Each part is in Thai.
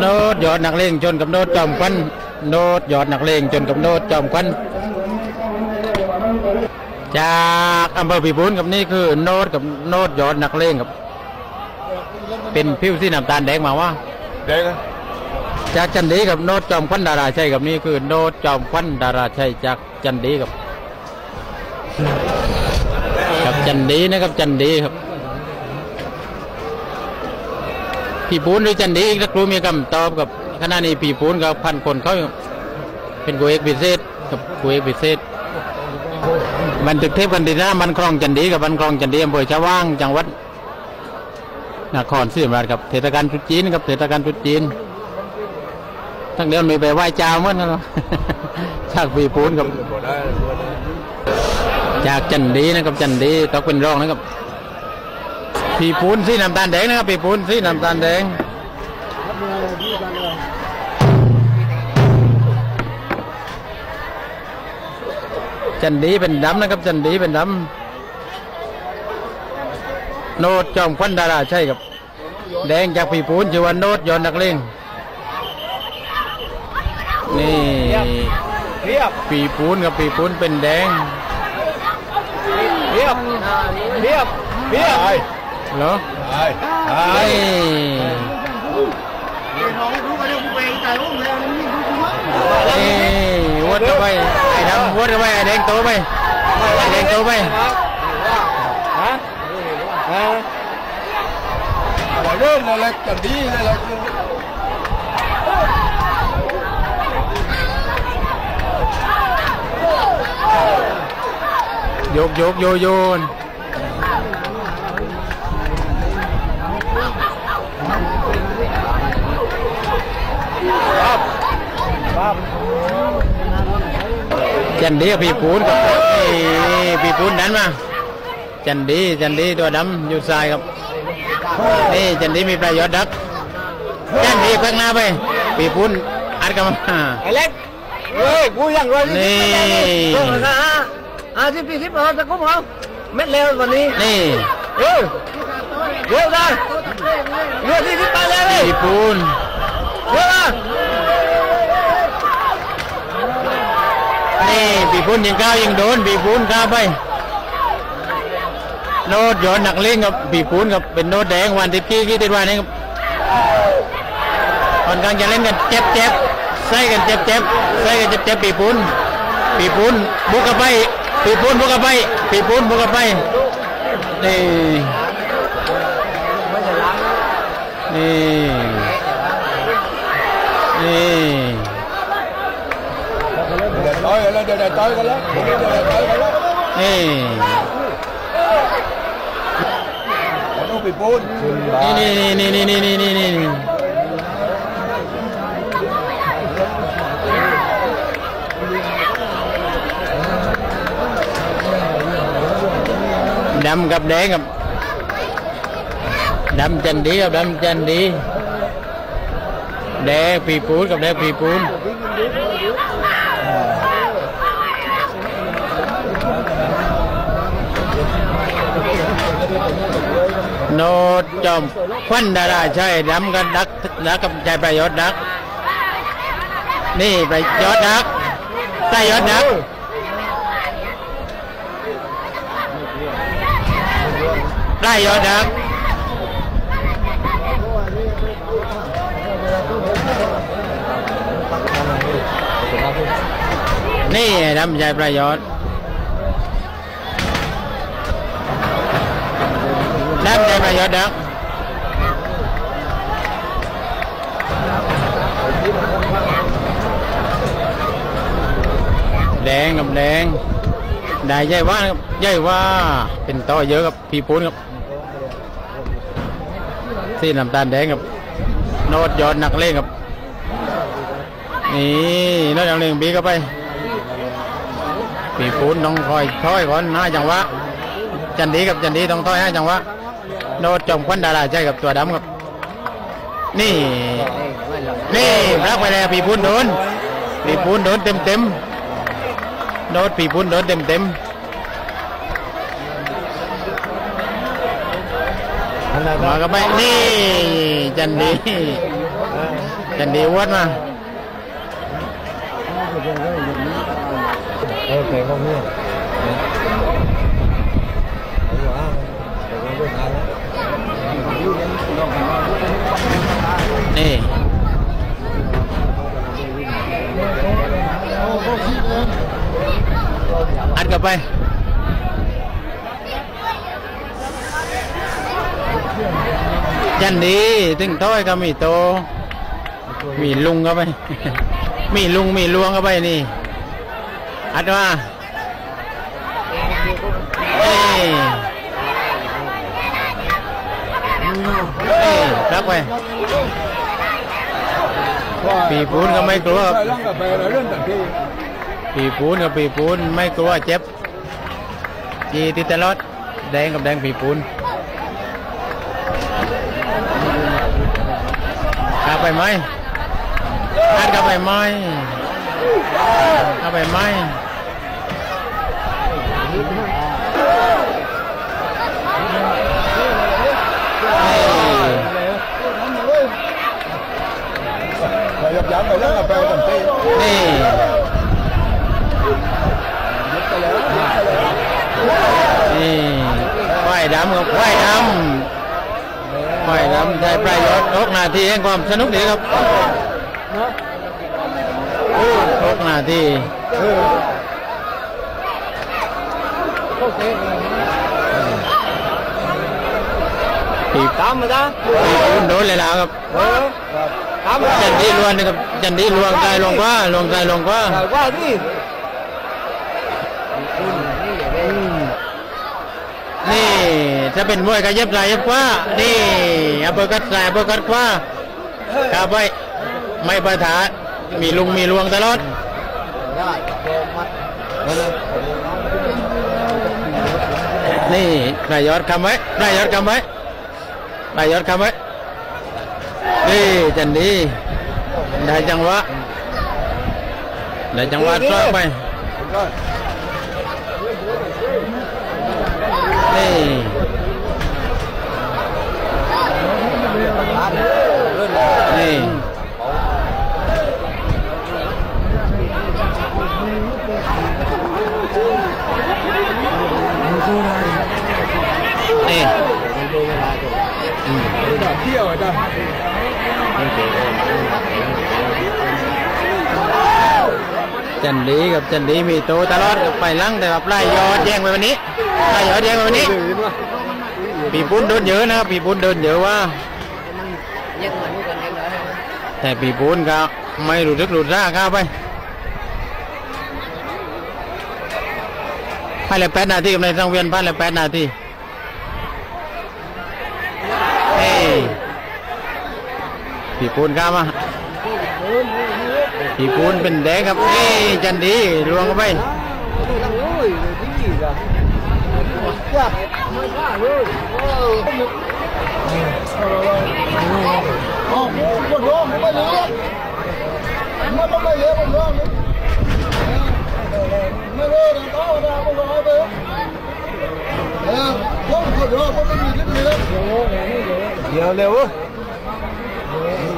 โนดยอดนักเลงชนกับโนดจอมควันโนดยอดนักเลงชนกับโนดจอมควันจากอำเภอพิบูลกับนี่คือโนดกับโนดยอดนักเลงครับ เป็นผิวสีน้ำตาลแดงมาว่าเด็กนะจากจันดีกับโนดจอมควันดาราชัยกับนี่คือโนดจอมควันดาราชัยจากจันดีกับกับจันดีนะครับจันดีครับ พี่ปูนหรือจันดีอีกสักครู่มีคำตอบกับขณะนี้พี่ปูนกับพันคนเขาเป็นกูเอกพิเศษกับกูเอกพิเศษบันทึกเทปกันดีนะบันคลองจันดีกับบันคลองจันดีอำเภอชะว่างจังหวัดนครศรีธรรมราชครับเทศกาลตรุษจีนครับเทศกาลตรุษจีนทั้งเดือนมีไปไหว้เจ้าเหมื่อนกันเนาะจากปีปูนกับบ่ได้จากจันดีนะครับจันดีตกเป็นรองนะครับ ปีปูนสีน้ำตาลแดงนะครับปีปูนสีน้ำตาลแดงจันดีเป็นดำนะครับจันดีเป็นดำโนดจอมควันดาราใช่ครับ แดงจากปีปูนชื่อว่าโนดยอนนักเลงนี่ปีปูนกับปีปูนเป็นแดงเทียบเทียบเทียบ nó Rồi. Rồi. Quất rồi bay. Ai đâm quất rồi bay, đen tố bay. Đen tố bay. Hả? Hả? Rồi lên là lệch cần đi là lệch. Dột dột vô vô. จันดีกับปีปูนกับนี่ปีปูนดันมาจันดีจันดีตัวดำอยู่ซ้ายครับนี่จันดีมีประโยชน์ดักจันดีข้างหน้าไปปีปูนอัดกันมาไอ้เล็กเฮ้ยกูยังรวยนี่ส่งราคาอะสิบปีสิบเออตะกุ่มเอาเม็ดเร็ววันนี้นี่เร็วเร็วได้เร็วที่สิบไปเลยปีปูนเร็วนะ นี่ปีปูนยิงก้าวยิงโดนปีปูนก้าวไป โนดย้อนหนักเล่งกับปีปูนกับเป็นโนดแดงวันที่กี้กี้ติดวันนี้ครับค่อนข้างจะเล่นกันเจ็บเจ็บใส่กันเจ็บเจ็บใส่กันเจ็บเจ็บปีปูนปีปูนบุกเข้าไปปีปูนบุกเข้าไปปีปูนบุกเข้าไปนี่นี่นี่ เดี๋ยวต่อยกันแล้วเดี๋ยวต่อยกันแล้วเดี๋ยวต่อยกันแล้วนี่ต้อง โนดจอมควันดาราใช่ดำกับดักดักกับใจประโยชน์ดัก นี่ประโยชน์ดักใต้ยศดักใต้ยศดักนี่ดำใจประโยประโยชน์ ดักแดงกับแดงได้ใหญ่ว่าใหญ่ว่าเป็นต่อเยอะกับพี่ปูนครับสีน้ำตาลแดงกับโนดยอดหนักเล่งครับนี่โนดหนักเล่งบีเข้าไปปีปูนต้องคอยถอยก่อนห้าจังหวะจันดีกับจันดีต้องถอยห้าจังหวะ โนดจอมควันดาราใจกับตัวดำครับ นี่ นี่รักไปแล้วปีปูนโดนปีปูนโดนเต็มเต็มโนดปีปูนโดนเต็มเต็มมากับไปนี่จันดีจันดีอ้วนมาเอเก่งก็เนี่ ไปจันดีถึงต้อยก็มีโต มีลุงเข้าไป มีลุงมีลวงเข้าไปนี่ อัดมาเอ้ยเอ้ยรักไปปีปูนก็ไม่กลัวร้องกับไปีปูนกับปีปูนไม่กลัวเจ็บจีติตลอดแดงกับแดงปีปูนกลับไปไหมอัดกลับไปไหมกลับไปไหมยับยั้งไปเรื่องกับไปต่างที่นี่ ยึดไปแล้วยึดไปแล้ว นี่ควายดำกับควายดำควายดำได้ประโยชน์ทุกนาทีแห่งความสนุกดีครับทุกนาทีเออโอเคปีตามมาจ้าโดนเลยแล้วครับตามมาจันดีลวนนะครับจันดีลวงใจลงว่าลงใจลงว่าว่าที่ นี่ จะเป็นมวยกระเย็บไหลเย็บกว่านี่อัปเปอร์กัดใส่อัปเปอร์กัดกว่ากลับไปไม่ประทะมีลุงมีลวงตลอดนี่นายยอดคำไว้นายยอดคำไว้นายยอดคำไว้นี่จันดีได้จังหวะได้จังหวะซ้อมไปนี่นี่อืม เที่ยวอะจ้ะจันดีกับจันดีมีโตตลอดไปลังแต่ว่าปลายอดแย่งไปวันนี้ปลายอดแย่งไปวันนี้ปีปุ้นเดินเยอะนะปีปุ้นเดินเยอะว่าแต่ปีปุ้นก็ไม่รู้สึกรู้ร่าเข้าไปภายในแปดนาทีกับในสังเวียนภายในแปดนาทีเอ้ย ปีปุ้นเข้ามาปีปุ้นเป็นแดงครับเอ้จันดีลวงเข้าไปโอ้ยที่จ้ะจับไม่กล้าเลยโอ้โอ้ปวดร้องไม่เหลือไม่ต้องไม่เหลือปวดร้องไม่เหลือนะต้องนะปวดร้องไปเออปวดร้องปวดไม่มีนิดเดียวเดี๋ยวเร็ว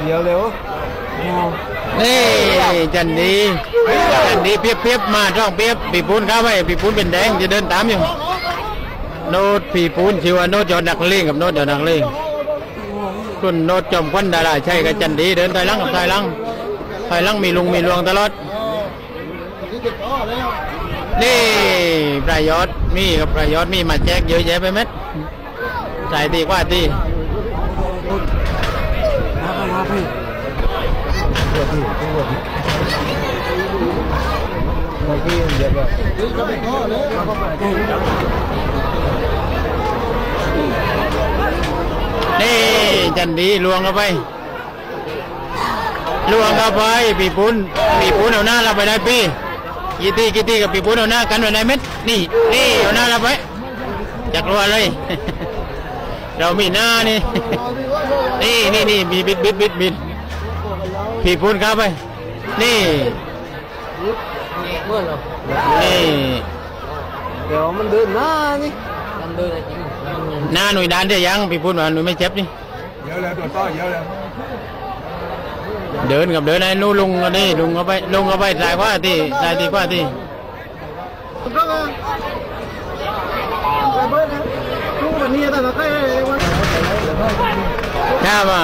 ดี๋ยวเร็วนี่จันดีจันดีเปียบเปียบมาช่องเปียบปีปูนเข้าไปปีปูนเป็นแดงจะเดินตามอยู่โนดปีปูนชื่อว่าโนดยอดนักเลงกับโนดยอดนักเลงคุณโนดจอมควันดาราใช่กับจันดีเดินถอยหลังกับถอยหลังถอยหลังมีลุงมีลวงตลอดนี่ประโยชน์มีกับประโยชน์มีมาแจกเยอะแยะไปหมดใส่ดีกว่า ดีเมื่อกี้เดี๋ยวแบบนี่จันดีลวงเข้าไปลวงเข้าไปปีปุ้นปีปุ้นเอาหน้าเราไปได้ปีกี่ตีกีตีกับปีปุ้นเอาหน้ากันไว้ในเม็ดนี่นี่เอาหน้าเราไปจักรัวเลย เรามีหน้านี่ นี่นี่นี่มีบิดบิดบิดบิด ปีปุ้นเข้าไปนี่ เมื่อไหร่นี่ เดี๋ยวมันเดินหน้านี่มันเดินจริงหน้าหน่วยดานเดียยังปีปุ้นว่าหน่วยไม่เจ็บนี่เยอะเลยตัวต้อเยอะเลยเดินกับเดินไอ้นู่นลุงก็นี่ลุงเอาไปลุงเอาไปสายกว่าที่สายดีกว่าที่ก็มาไปเบิร์ดนะลูกแบบนี้แต่ละใครวัน ข้ามา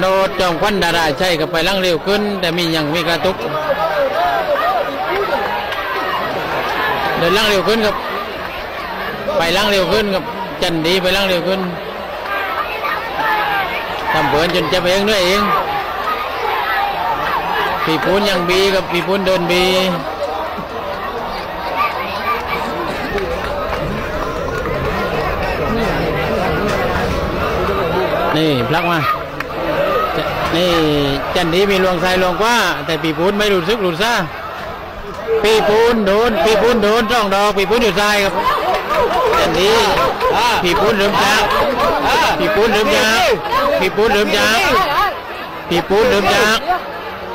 โนดจอมควันดาราใช่กับไปล่างเร็วขึ้น แต่มียังมีกระตุก เดินล่างเร็วขึ้นครับ ไปล่างเร็วขึ้นครับจันดีไปล่างเร็วขึ้นทำเบินจนจะไปเองด้วยเองปีปูนยังบีกับปีปูนเดินบีนี่พลักมา นี่จันดีมีลวงทรายลวงกว่า แต่ปีปูนไม่หลุดซึกหลุดซ่าปีปูนโดนปีปูนโดนจ้องดอกปีปูนอยู่ทรายครับจันดีปีปูนเริ่มจาปีปูนเริ่มจาปีปูนเริ่มจาปีปูนเริ่มจาก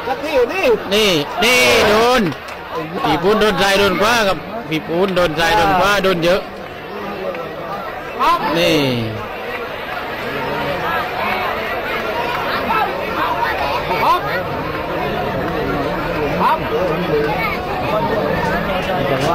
สักที่อยู่นี่นี่นี่โดนผีปูนโดนทรายโดนคว้ากับผีปูนโดนทรายโดนคว้าโดนเยอะนี่ นี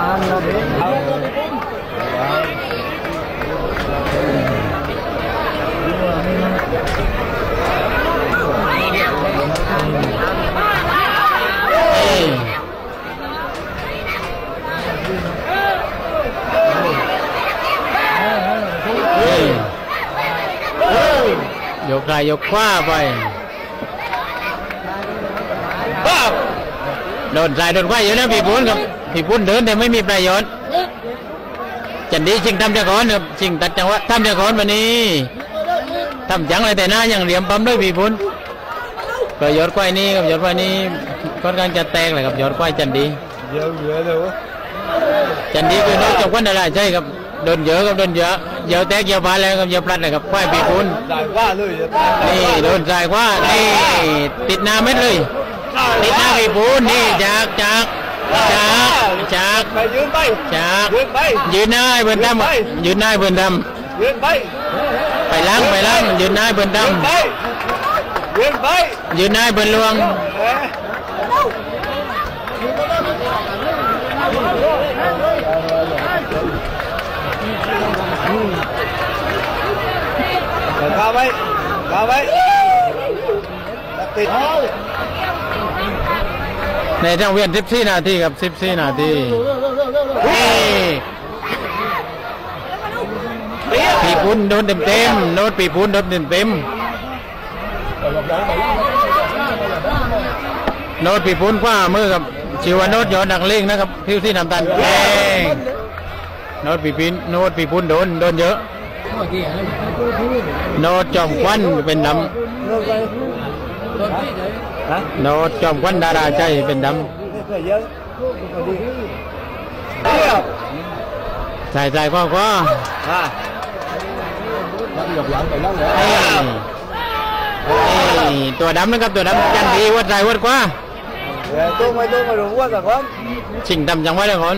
่นี่ยกได้ยกคว้าไปปั๊บโดน ทรายโดนคว้าอยู่นะผีปูนกับผีปูนเดินแต่ไม่มีประโยชน์จันดีชิงทำเจ้าของครับชิงตัดจังหวะทำเจ้าของวันนี้ทำจังเลยแต่หน้ายังเหลี่ยมปั๊มด้วยผีปูนก็ยอดควายนี้กับยอดควายนี้ค่อนข้างจะแตกเลยครับยอดควายจันดีเยอะเหลือเลยวะจันดีคือนกจงควันดาราใช่ครับโดนเยอะครับโดนเยอะเยอะแตกเยอะบานแล้วครับเยอะพลัดเลยครับควายปีคุณได้ว่าเลยจะนี่โดนสายว่านี่ติดหน้าเม็ดเลยติดหน้าปีปูนนี่จากจาก จากจากไปยืนไปจากยืนไปยืนหน้าให้เบิ่นดำยืนหน้าให้เบิ่นดยืนไปำไปล้างไปล้างยืนหน้าให้เบิ่นดไปยืนไปำยืนหน้าให้เบิ่นลวงข้าไว้ข้าไว้ติด ในจังเวียน14นาทีครับ14นาทีนี่ปีปูนโดนเต็มเต็มโน้ตปีปูนโดนเต็มเต็มโน้ตปีปูนกว่ามือกับชิวาโน้ตยอดนักเลงนะครับพิวที่น้ำตาลแดงโน้ตปีปินโน้ตปีปูนโดนโดนเยอะโน้ตจอมควันเป็นด ฮะำโน้ตจอมควันดาราใจเป็นดนี่ก็เยอะเที่ยวำใส่ใส่ก็ก็อะเอ้ยเอ้ยตัวดำนะครับตัวดำยันดีวัดใส่วัดกว่าเดี๋ยวตู้ไม่ตู้มาดูว่าสักคนชิงดำจังไว้เลยคน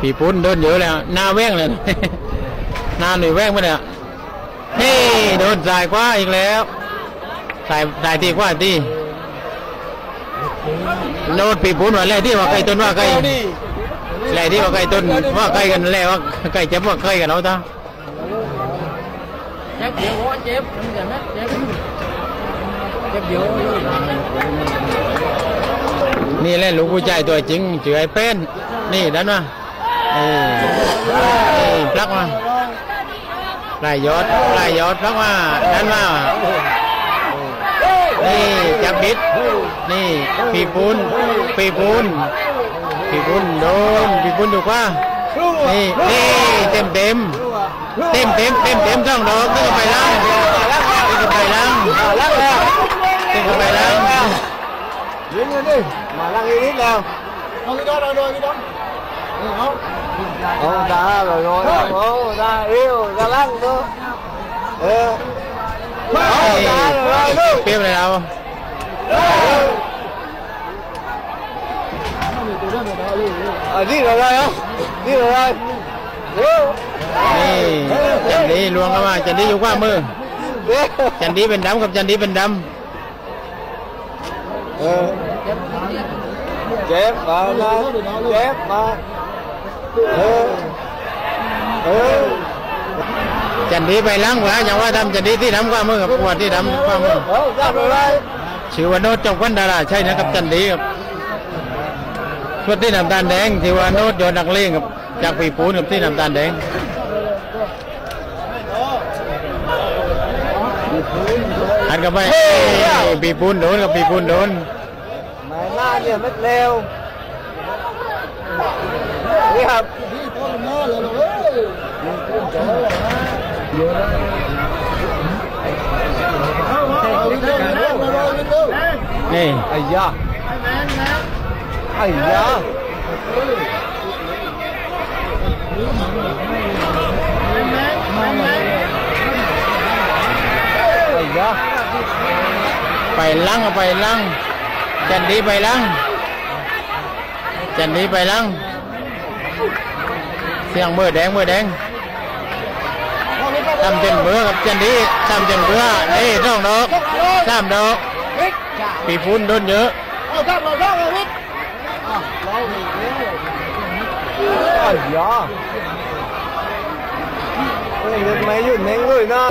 ปีปูนโดนเยอะแล้วหน้าแว้งเลยหน้าหนุ่ยแว้งไปเลยอะเฮ้ยโดนสายกว่าอีกแล้ว สายสายทีกว่าทีโน้ตปีปูนว่าอะไรที่ว่าใครต้นว่าใครอะไรที่ว่าใครต้นว่าใครกันแล้วว่าใครเจ็บว่าใครกันเอาตาเจ็บเดี๋ยวหัวเจ็บมันจะไหมเจ็บเจ็บเดี๋ยวนี่แหละลูกผู้ชายตัวจริงเจือไอ้เป็นนี่ดันมาเอ้ยเอ้ยพลักมาไล่ยอดไล่ยอดพลักมาดันมา นี่จับบิด นี่ปีปุนปีปุนปีปุนโดนปีปุนถูกป่ะนี่นี่เต็มเต็มเต็มเต็มเต็มเต็มช่องดอกตึ้งไปแล้วตึ้งไปแล้วตึ้งไปแล้วยืนยืนดิมาลังอีนิดแล้วลอากี่ดอนเอาด้วยกี่ดอนเอาโอ้าตาเลยโอ้ตาเร็วตาลังตัวเออ มาจันดีอยู่ขวามือจันดีเป็นดำกับจันดีเป็นด ừ. chép vào lên chép vào ừ. ừ. ำจันดีไปล้างหัวอย่างว่าดำจันดีที่ดำขวามือกับปวดที่ดำขวามือ ừ. ra rồi đây ชื่อว่าโนตจงพันดาราใช่นะครับจันดีครับส่วนที่น้ำตาลแดงที่ว่าโนตโยนนักเลงกับจากปีปูนกับที่น้ำตาลแดงหันกลับไปเอ้ยปีปูนโดนกับปีปูนโดน mày na nhiều mất leo đi học นี่ ai da ai da ai da ไปลังเอาไปลังจันดีไป ลังจันดีไปลังเสียงเมื่อแดงเมื่อแดง ทำเป็นเบื่อกับจันดีทำเป็นเบื่อนี่สองดอกสามดอกปีฟุ้นโดนเยอะ ai da Ôi, giật mày giật nhanh rồi na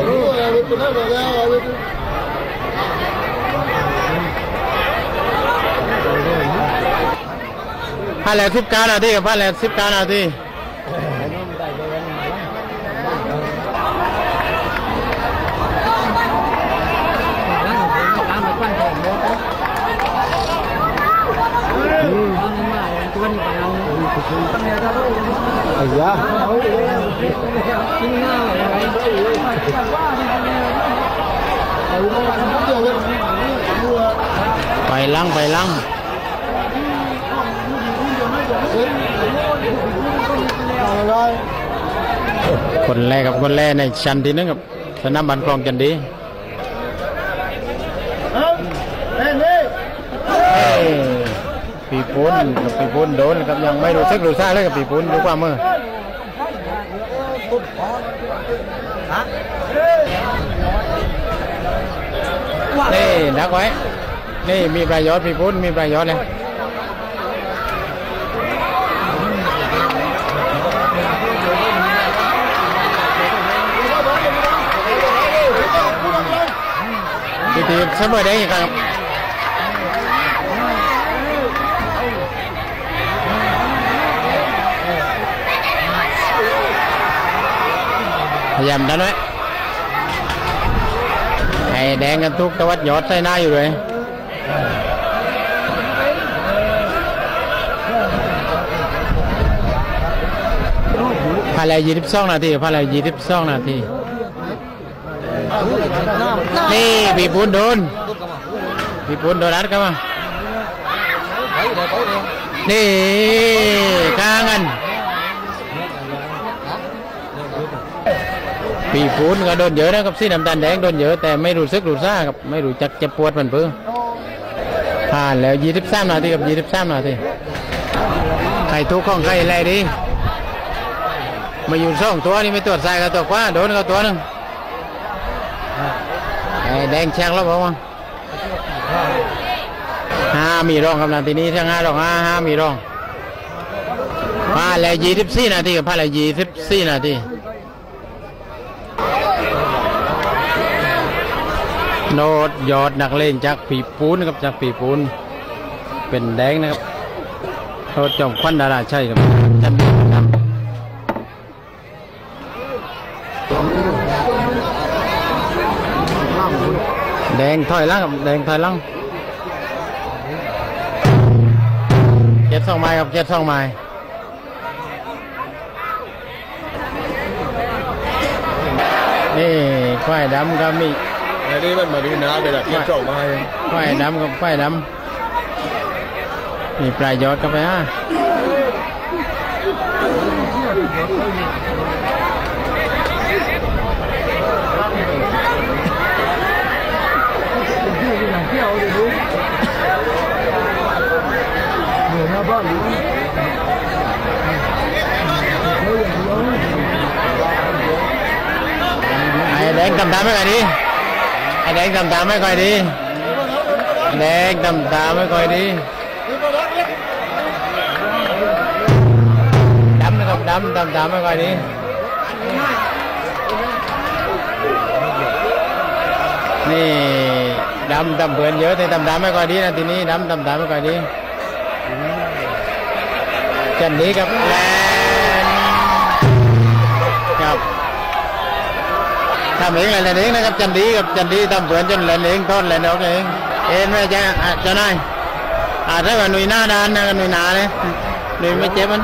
พันแล้วสิบเก้านาทีกับพันแล้วสิบเก้านาที อ้ยาไปลังไปลังคนแรกกับคนแรกในชั้นที่หนึงกับสนามบันคลองจันดีเอ้ย ปีปุ้นกับปีปุ้นโดนครับยังไม่รู้สึกรู้ซ่าเลยกับปีปุ้นดูความมือนี่ดักไว้ นี่มีประโยชน์ปีปุ้นมีประโยชน์เลยทีทีเสมอได้อีกครับ ยายามดันไว้ไอ้แดงกันทุกตะวัดยอดใส่หน้าอยู่เลยภายในยี่สิบสองนาทีภายในยี่สิบสองนาที นี่ปีปูนโดนปีปูนโดนอัดกันมานี่กลางกัน ปีปูนก็โดนเยอะนะครับสีน้ำตาลแดงโดนเยอะแต่ไม่รู้สึกรู้ซ่าครับไม่รู้จักเจ็บปวดมันเพิ่งผ่านแล้วยี่สิบสามนาทีกับยี่สิบสามนาทีใครทุกข์ของใครอะไรดีมาอยู่สองตัวนี่ไม่ตรวจใสายกับตัวกว่าโดนกับตัวหนึ่งไอ้แดงแช่งแล้วบอกว่าห้ามีรองกำลังทีนี้ทั้งห้ารองห้าห้ามีรองพานแล้วยี่สิบสี่นาทีกับพานแล้วยี่สิบสี่นาที โนดยอดนักเล่นจากปีปูนนะครับจากปีปูน เป็นแดงนะครับโนดจอมควันดาราใช่ครับจำดีครับแดงถอยล่างครับแดงถอยล่างเจ็ดสองไม้ครับเจ็ดสองไม้นี่ควายดำก็มี อันนี้มันมาดูน้าไปและเก็บเจ้าไม้ไฟดำกับไฟดำมีปลายยอดเข้าไปฮะบ้านไอ้แดงตำตามไม่ค่อยดี งตำตามไม่ค่อยดีแดงตำตามไม่ค่อยดีดำนะครับดำตำตามไม่ค่อยดีนี่ดำตำเผื่อนเยอะแต่ตำตามไม่ค่อยดีนะทีนี้ดำตำตามไม่ค่อยดีจันดีกับ ทำเองแหละเองนะครับจันดีกับจันดีทำเผื่อนจนแหลนเองทอดแหลนออกเองเอ็นไม่ใช่อะเจ้านายอาจจะว่าหนุ่ยหน้าด้านนะกับหนุ่ยหนาเลยหนุ่ยไม่เจ็บมัน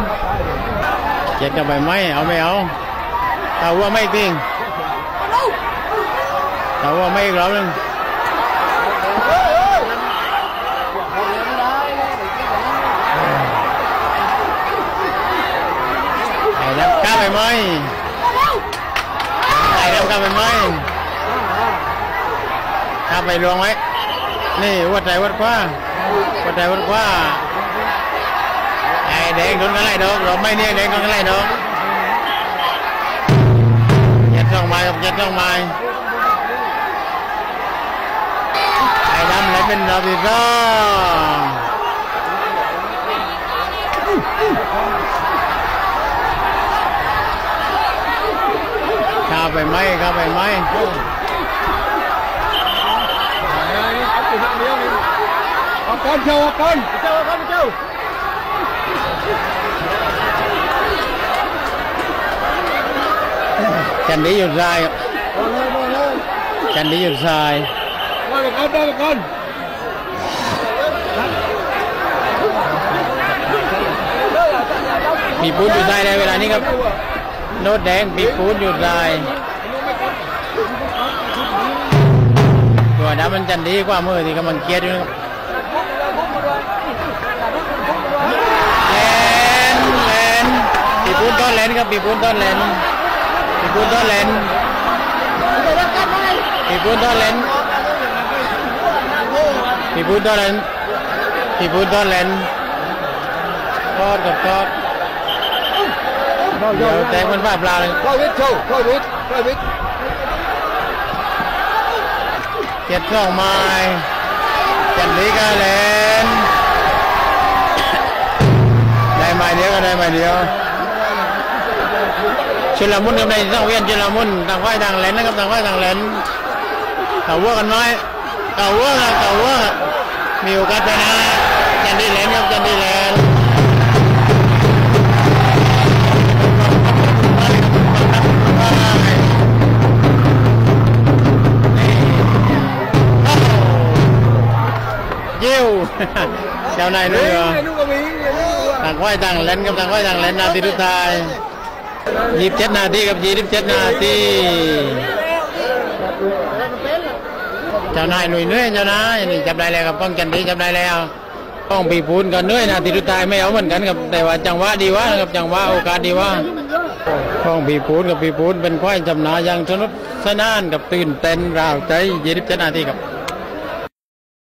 เจ็บกันไปไหมเอาไม่เอาถ้าว่าไม่จริงถ้าว่าไม่อีกรอบหนึงไอ้นั่นกล้าไปไหม ไปไหมกลับไปลวงไว้ นี่วัดใจวัดกว่าวัดใจวัดกว่าไอ้แดงโดนกันไล่ดอกเราไม่เนี่ยแดงโดนกันไล่ดอกเจ็ดช่องไม้กับเจ็ดช่องไม้ไอ้ดำเลยเป็นรอบที่สองเข้า ไปไหมเข้าไปไหมเอาก้อนเจ้าเอาก้อนเจ้าเอาก้อนเจ้าจันดีหยุดทรายจันดีหยุดทรายได้ไปก้อนได้ไปก้อนมีปูนอยู่ทรายในเวลานี้ครับ โน้ตแดงมีปูนอยู่ทราย ตัวดำมันจันดีกว่ามือที่กำลังเกลียดอยู่นะครับแลนแลนปีปูนต้นแลนครับปีปูนต้นแลนปีปูนต้นแลนปีปูนต้นแลนปีปูนต้นแลนปีปูนต้นแลนทอดกับทอดเดี๋ยวแตงมันบ้าปลาเลยเข้าวิทย์โชว์เข้าวิทย์เข้าวิทย์ เจ็ดสองไม้จันดีกาเลนได้ไม้เดียวก็ได้ไม้เดียวชุลมุนกับในต้องเวียนชุลมุนต่างฝ่ายต่างแหลนนะครับต่างฝ่ายต่างแหลนเก่าวัวกันไหมเก่าวัวเก่าวัวมีโอกาสชนะจันดีแหลนครับจันดีแหลน ยิ้วเจ้านายเรือลูกกระวิงลูกต่างฝ่ายต่างเล่นกับต่างฝ่ายต่างเล่นนาทีสุดท้ายยี่สิบเจ็ดนาทีกับยี่สิบเจ็ดนาทีเจ้านายหนุ่ยเหนื่อยเจ้านายนี่จับได้แล้วกับป้องกันดีจับได้แล้วป้องปีปูนก็เหนื่อยนาทีสุดท้ายไม่เอาเหมือนกันครับแต่ว่าจังหวะดีวะนะครับจังหวะโอกาสดีวะป้องปีปูนกับปีปูนเป็นควายจำนาอย่างสนุกสนานกับตื่นเต้นราวใจยี่สิบเจ็ดนาทีครับ